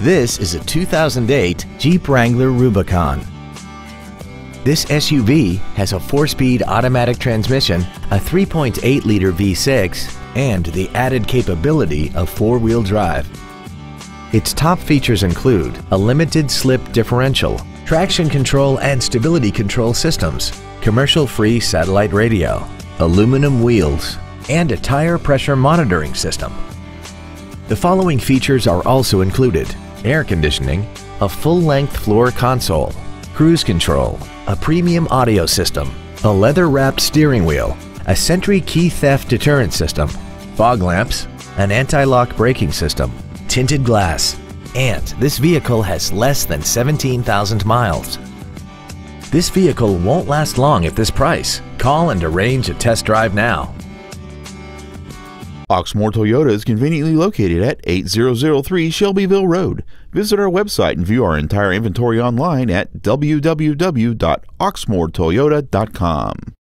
This is a 2008 Jeep Wrangler Rubicon. This SUV has a four-speed automatic transmission, a 3.8-liter V6, and the added capability of four-wheel drive. Its top features include a limited slip differential, traction control and stability control systems, commercial-free satellite radio, aluminum wheels, and a tire pressure monitoring system. The following features are also included air conditioning, a full-length floor console, cruise control, a premium audio system, a leather-wrapped steering wheel, a Sentry key theft deterrent system, fog lamps, an anti-lock braking system, tinted glass, and this vehicle has less than 17,000 miles. This vehicle won't last long at this price. Call and arrange a test drive now. Oxmoor Toyota is conveniently located at 8003 Shelbyville Road. Visit our website and view our entire inventory online at www.oxmoortoyota.com.